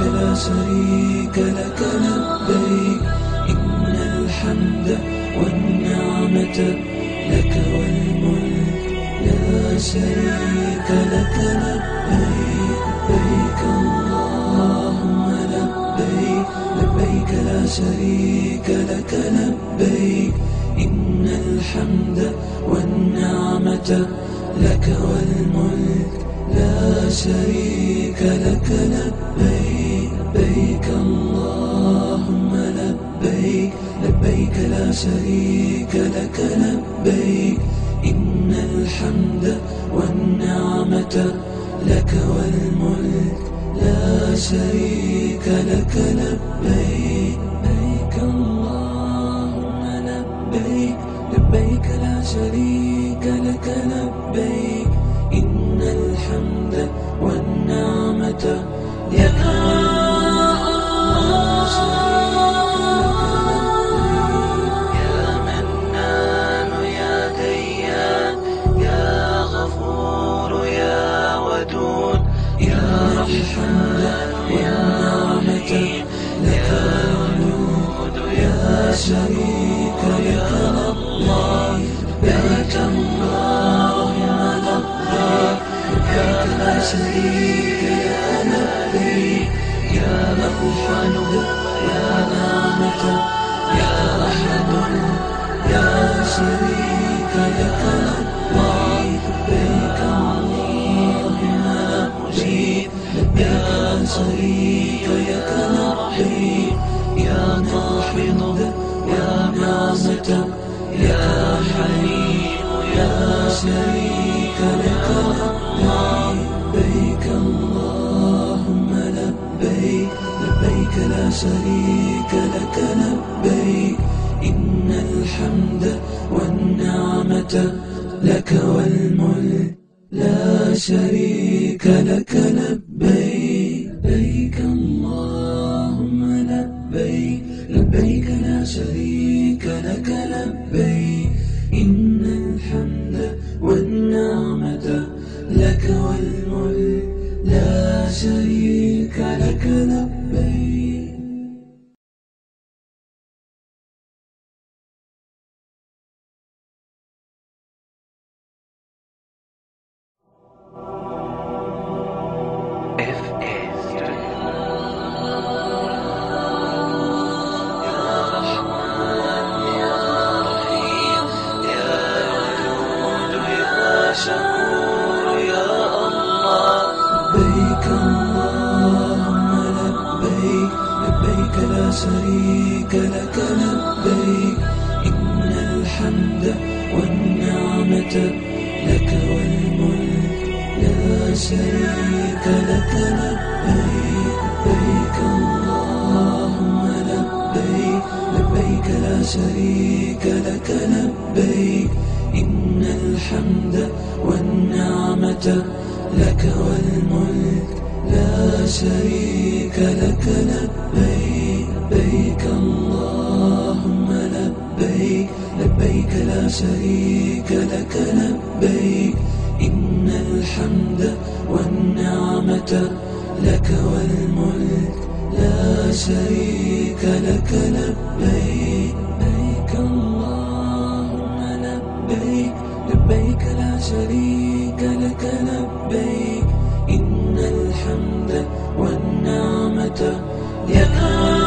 لا شريك لك لبيك إن الحمد والنعمة لك والملك لا شريك لك لبيك لبيك اللهم لبيك لبيك لا شريك لك لبيك إن الحمد والنعمة لك والملك لا شريك لك لبيك لبيك اللهم لبيك لبيك لا شريك لك لبيك إن الحمد والنعمة لك والملك لا شريك لك لبيك لبيك اللهم لبيك لبيك لا شريك لك لبيك إن الحمد والنعمة لك. شريك لك لبيك يا مغفر يا نعمة يا أحد يا شريك لك لبيك اللهم لبيك يا شريك لك لبيك يا قاحض يا نعمة يا حليم يا شريك لك لبيك لا شريك لك لبيك. إن الحمد والنعمة لك والملك. لا شريك لك لبيك. لبيك اللهم لبيك. لبيك لا شريك لك لبيك. إن الحمد والنعمة لك والملك. لا شريك لك لبيك. شكور لبيك لا شريك لك لبيك إن الحمد والنعمة لك والملك لا شريك لك لبيك لبيك اللهم لبيك لبيك لا شريك لك لبيك إن الحمد والنعمة لك والملك لا شريك لك لبيك لبيك اللهم لبيك لبيك لا شريك لك لبيك. إن الحمد والنعمة لك والملك لا شريك لك لبيك. لبيك اللهم لبيك لبيك لا شريك لك لبيك. نعمته يا